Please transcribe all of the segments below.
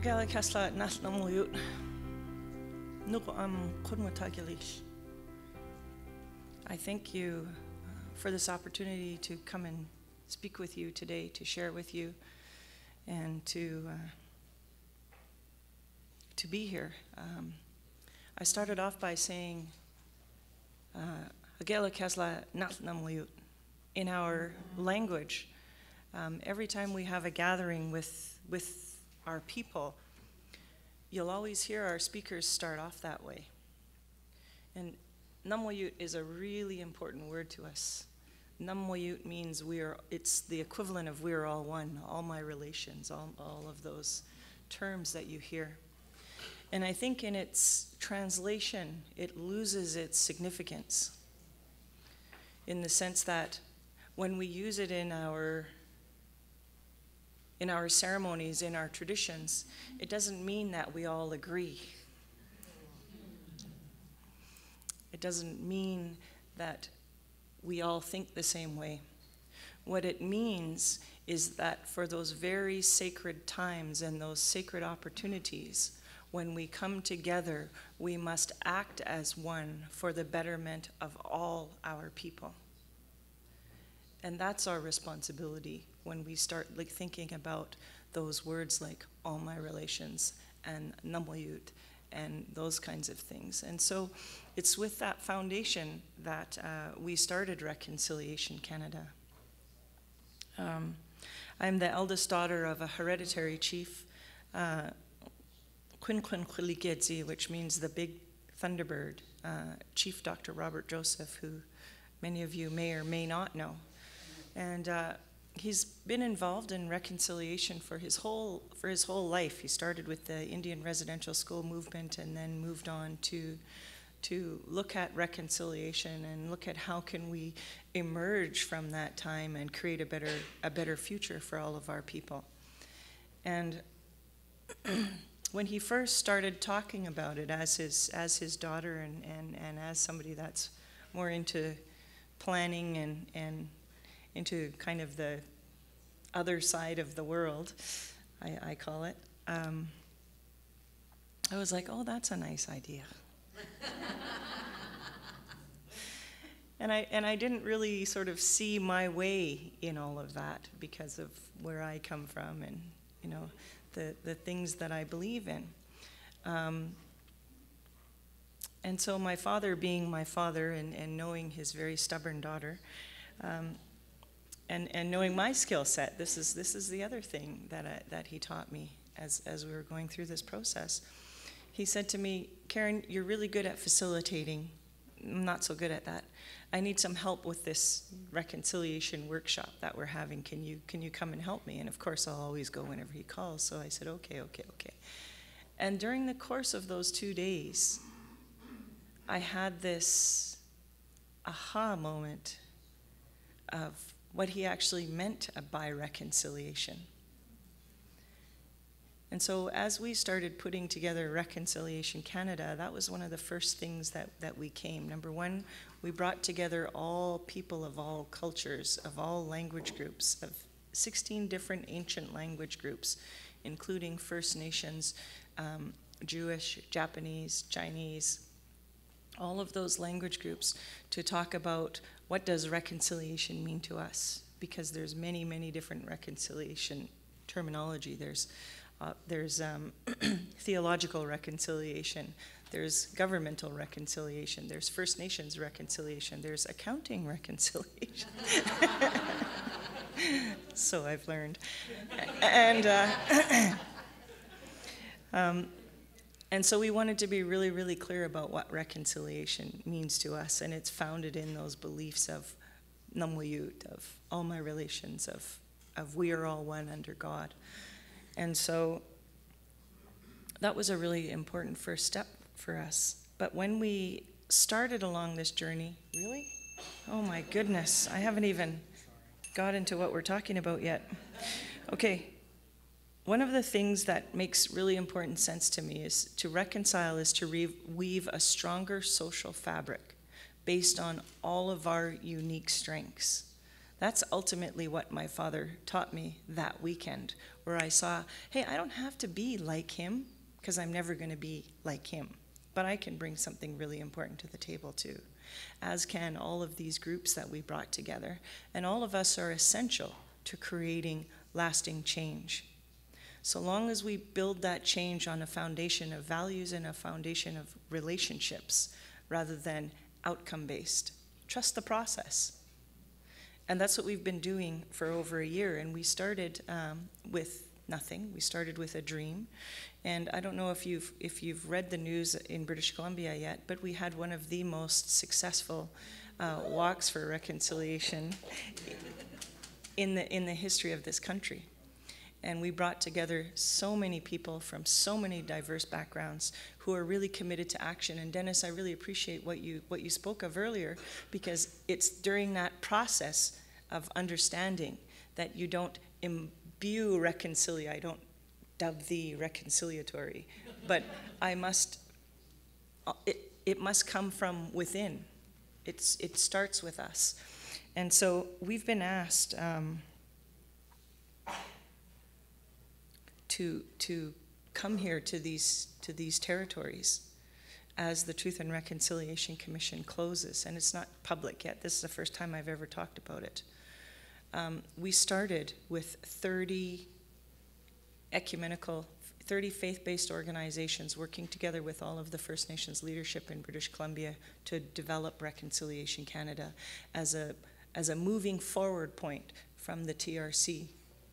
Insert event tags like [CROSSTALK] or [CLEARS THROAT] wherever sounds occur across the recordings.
Am. I thank you uh, for this opportunity to come and speak with you today, to share with you, and to uh, to be here. Um, I started off by saying, Agela kasla nasna muyut. In our language, um, every time we have a gathering with with our people, you'll always hear our speakers start off that way. And Namwayut is a really important word to us. Namwayut means we are, it's the equivalent of we're all one, all my relations, all, all of those terms that you hear. And I think in its translation, it loses its significance in the sense that when we use it in our in our ceremonies, in our traditions, it doesn't mean that we all agree. It doesn't mean that we all think the same way. What it means is that for those very sacred times and those sacred opportunities, when we come together, we must act as one for the betterment of all our people. And that's our responsibility when we start like thinking about those words like all my relations and Namwayut and those kinds of things. And so it's with that foundation that uh, we started Reconciliation Canada. Um, I'm the eldest daughter of a hereditary chief, uh, Quinquin which means the big thunderbird, uh, Chief Dr. Robert Joseph, who many of you may or may not know. And uh, he's been involved in reconciliation for his whole for his whole life. He started with the Indian residential school movement and then moved on to to look at reconciliation and look at how can we emerge from that time and create a better a better future for all of our people. And [CLEARS THROAT] when he first started talking about it as his as his daughter and, and, and as somebody that's more into planning and, and into kind of the other side of the world, I, I call it, um, I was like, oh, that's a nice idea. [LAUGHS] and I and I didn't really sort of see my way in all of that because of where I come from and you know the the things that I believe in. Um, and so my father being my father and, and knowing his very stubborn daughter, um, and, and knowing my skill set, this is, this is the other thing that, I, that he taught me as, as we were going through this process. He said to me, Karen, you're really good at facilitating. I'm not so good at that. I need some help with this reconciliation workshop that we're having. Can you, can you come and help me? And of course, I'll always go whenever he calls. So I said, okay, okay, okay. And during the course of those two days, I had this aha moment of what he actually meant by reconciliation. And so, as we started putting together Reconciliation Canada, that was one of the first things that, that we came. Number one, we brought together all people of all cultures, of all language groups, of 16 different ancient language groups, including First Nations, um, Jewish, Japanese, Chinese, all of those language groups to talk about what does reconciliation mean to us? Because there's many, many different reconciliation terminology. There's, uh, there's um, [CLEARS THROAT] theological reconciliation, there's governmental reconciliation, there's First Nations reconciliation, there's accounting [LAUGHS] reconciliation. [LAUGHS] so I've learned. And uh, [CLEARS THROAT] um, and so we wanted to be really, really clear about what reconciliation means to us, and it's founded in those beliefs of Namwayut, of all my relations, of, of we are all one under God. And so that was a really important first step for us. But when we started along this journey, really? Oh my goodness, I haven't even got into what we're talking about yet. Okay, one of the things that makes really important sense to me is to reconcile is to weave a stronger social fabric based on all of our unique strengths. That's ultimately what my father taught me that weekend, where I saw, hey, I don't have to be like him because I'm never going to be like him, but I can bring something really important to the table too, as can all of these groups that we brought together. And all of us are essential to creating lasting change. So long as we build that change on a foundation of values and a foundation of relationships rather than outcome based, trust the process. And that's what we've been doing for over a year. And we started um, with nothing. We started with a dream. And I don't know if you've, if you've read the news in British Columbia yet, but we had one of the most successful uh, walks for reconciliation in the, in the history of this country. And we brought together so many people from so many diverse backgrounds who are really committed to action. And Dennis, I really appreciate what you, what you spoke of earlier because it's during that process of understanding that you don't imbue reconcilia. I don't dub thee reconciliatory, but I must, it, it must come from within. It's, it starts with us. And so we've been asked um, to, to come here to these, to these territories as the Truth and Reconciliation Commission closes. And it's not public yet. This is the first time I've ever talked about it. Um, we started with 30 ecumenical, 30 faith based organizations working together with all of the First Nations leadership in British Columbia to develop Reconciliation Canada as a, as a moving forward point from the TRC.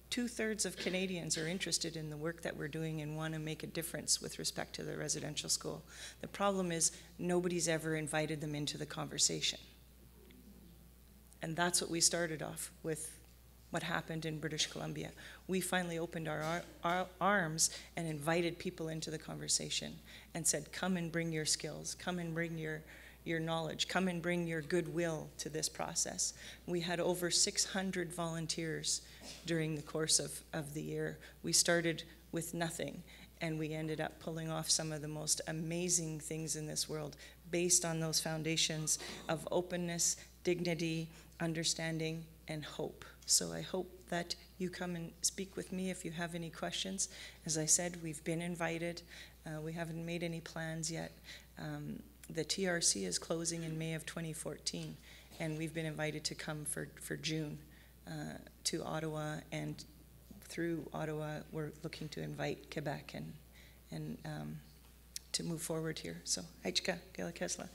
Two thirds of Canadians are interested in the work that we're doing and want to make a difference with respect to the residential school. The problem is nobody's ever invited them into the conversation. And that's what we started off with what happened in British Columbia. We finally opened our, our, arms and invited people into the conversation and said, come and bring your skills, come and bring your, your knowledge, come and bring your goodwill to this process. We had over 600 volunteers during the course of, of the year. We started with nothing and we ended up pulling off some of the most amazing things in this world based on those foundations of openness, dignity, understanding, and hope. So I hope that you come and speak with me if you have any questions. As I said, we've been invited. Uh, we haven't made any plans yet. Um, the TRC is closing in May of 2014, and we've been invited to come for, for June uh, to Ottawa, and through Ottawa, we're looking to invite Quebec and, and um, to move forward here. So, Aichka, Gela Kesla.